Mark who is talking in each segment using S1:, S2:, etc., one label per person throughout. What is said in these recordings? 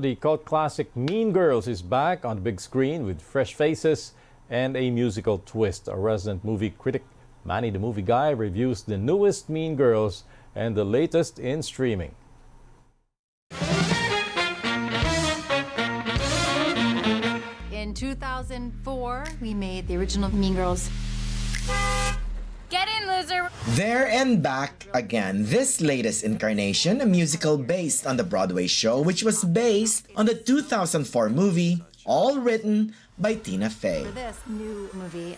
S1: The cult classic Mean Girls is back on the big screen with fresh faces and a musical twist. A resident movie critic, Manny the Movie Guy, reviews the newest Mean Girls and the latest in streaming.
S2: In 2004, we made the original Mean Girls. Get in, loser!
S3: There and back again. This latest incarnation, a musical based on the Broadway show, which was based on the 2004 movie, all written by Tina Fey.
S2: For this new movie,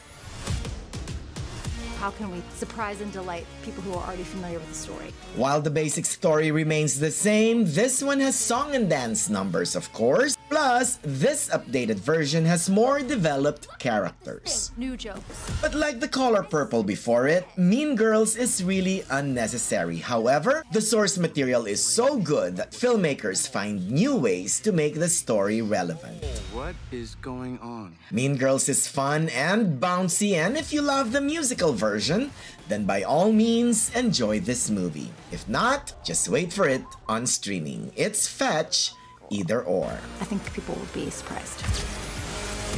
S2: how can we surprise and delight people who are already familiar with the story?
S3: While the basic story remains the same, this one has song and dance numbers, of course. Plus, this updated version has more developed characters.
S2: New jokes.
S3: But like the color purple before it, Mean Girls is really unnecessary. However, the source material is so good that filmmakers find new ways to make the story relevant.
S4: What is going on?
S3: Mean Girls is fun and bouncy, and if you love the musical version, then by all means enjoy this movie. If not, just wait for it on streaming. It's Fetch, either or.
S2: I think people will be surprised.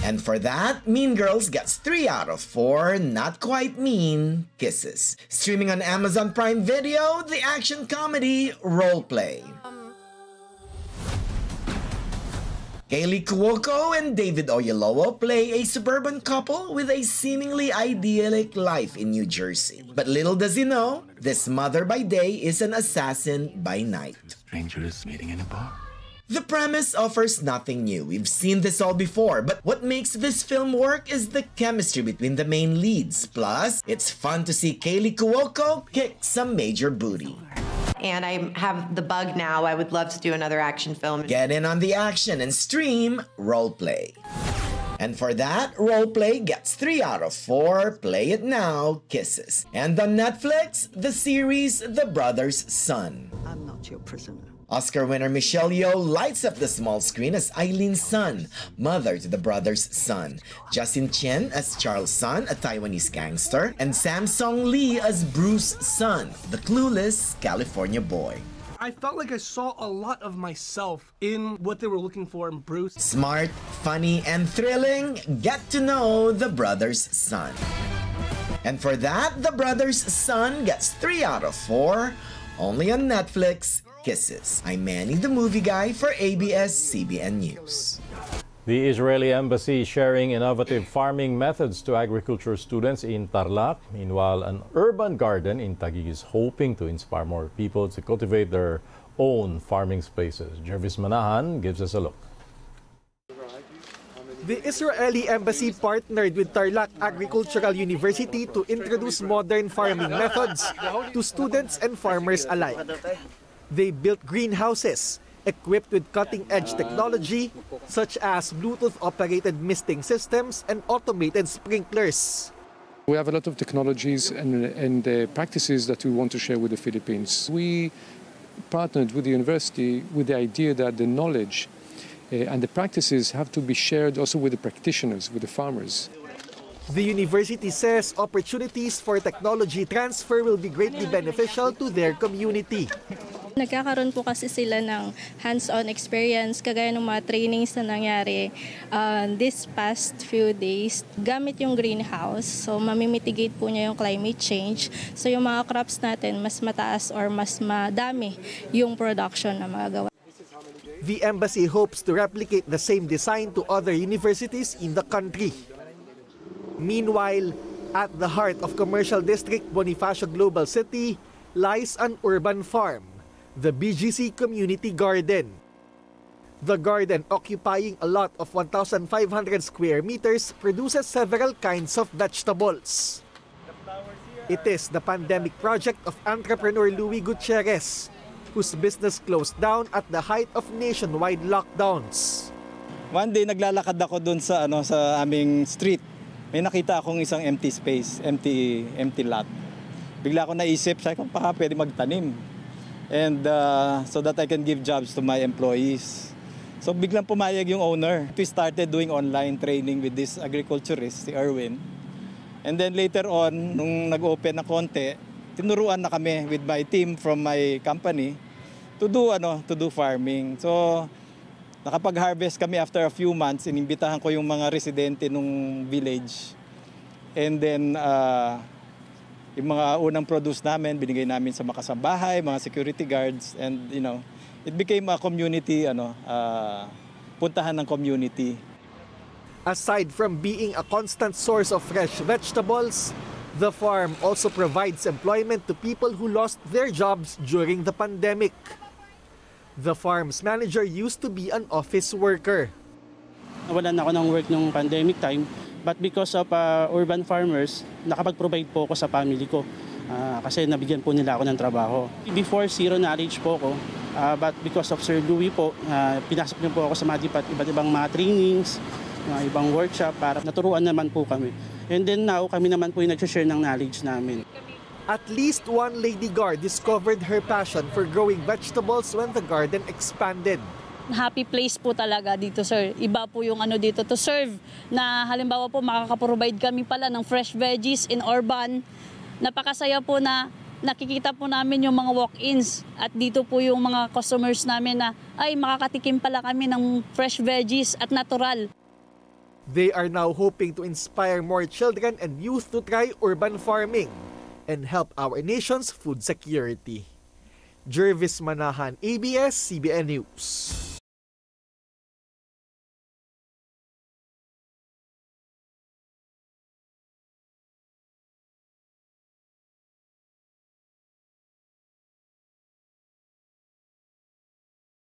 S3: And for that, Mean Girls gets 3 out of 4 not quite mean kisses. Streaming on Amazon Prime Video, the action comedy Roleplay. Kaley Cuoco and David Oyelowo play a suburban couple with a seemingly idyllic life in New Jersey. But little does he know, this mother by day is an assassin by night.
S4: Strangers meeting in a bar.
S3: The premise offers nothing new. We've seen this all before, but what makes this film work is the chemistry between the main leads. Plus, it's fun to see Kaley Cuoco kick some major booty.
S5: and I have the bug now. I would love to do another action film.
S3: Get in on the action and stream Roleplay. And for that, Roleplay gets 3 out of 4. Play it now, kisses. And on Netflix, the series The Brothers Sun.
S6: I'm not your prisoner.
S3: Oscar winner Michelle Yeoh lights up the small screen as Eileen Sun, mother to the Brothers Sun. Justin Chien as Charles Sun, a Taiwanese gangster, and Sam Song Li as Bruce Sun, the clueless California boy.
S7: I felt like I saw a lot of myself in what they were looking for in Bruce.
S3: Smart, funny, and thrilling, get to know the Brothers Sun. And for that, the Brothers Sun gets 3 out of 4, only on Netflix, Kisses. I'm Manny the Movie Guy for ABS-CBN News.
S1: The Israeli embassy sharing innovative farming methods to agriculture students in Tarlac. Meanwhile, an urban garden in Taguig is hoping to inspire more people to cultivate their own farming spaces. Jervis Manahan gives us a look.
S8: The Israeli embassy partnered with Tarlac Agricultural University to introduce modern farming methods to students and farmers alike. They built greenhouses equipped with cutting-edge technology such as Bluetooth-operated misting systems and automated sprinklers.
S9: We have a lot of technologies and, and uh, practices that we want to share with the Philippines. We partnered with the university with the idea that the knowledge uh, and the practices have to be shared also with the practitioners, with the farmers.
S8: The university says opportunities for technology transfer will be greatly beneficial to their community.
S10: Nagkakaroon po kasi sila ng hands-on experience kagaya ng mga trainings na nangyari uh, this past few days gamit yung greenhouse. So mamimitigate po niya yung climate change. So yung mga crops natin mas mataas or mas madami yung production na magagawa.
S8: The embassy hopes to replicate the same design to other universities in the country. Meanwhile, at the heart of Commercial District Bonifacio Global City lies an urban farm, the BGC Community Garden. The garden, occupying a lot of 1,500 square meters, produces several kinds of vegetables. It is the pandemic project of entrepreneur Louis Gutierrez, whose business closed down at the height of nationwide lockdowns.
S11: One day naglalakad ako doon sa ano sa aming street. May nakita akong isang empty space, empty empty lot. Bigla ako naisip, sabi ko, baka pwede magtanim. And uh, so that I can give jobs to my employees. So biglang pumayag yung owner. We started doing online training with this agriculturist, si Erwin. And then later on, nung nag-open na konti, tinuruan na kami with my team from my company to do ano, to do farming. So Nakapag-harvest kami after a few months, inimbitahan ko yung mga residente nung village. And then, uh, yung mga unang produce namin, binigay namin sa makasambahay, mga security guards, and you know, it became a community, ano, uh, puntahan ng community.
S8: Aside from being a constant source of fresh vegetables, the farm also provides employment to people who lost their jobs during the pandemic. The farm's manager used to be an office worker.
S6: Nawalan ako ng work nung pandemic time, but because of uh, urban farmers, nakapag-provide po ako sa family ko. Uh, kasi nabigyan po nila ako ng trabaho. Before, zero knowledge po ako. Uh, but because of Sir Louis po, uh, pinasok niyo po ako sa mga iba't, iba't ibang mga trainings, mga ibang workshop para naturuan naman po kami. And then now, kami naman po yung nag-share ng knowledge namin.
S8: At least one lady guard discovered her passion for growing vegetables when the garden expanded.
S12: Happy place po talaga dito, sir. Iba po yung ano dito to serve na halimbawa po makakaprovide kami pala ng fresh veggies in urban. Napakasaya po na nakikita po namin yung mga walk-ins at dito po yung mga customers namin na ay makakatikim pala kami ng fresh veggies at natural.
S8: They are now hoping to inspire more children and youth to try urban farming and help our nation's food security. Jervis Manahan, ABS-CBN News.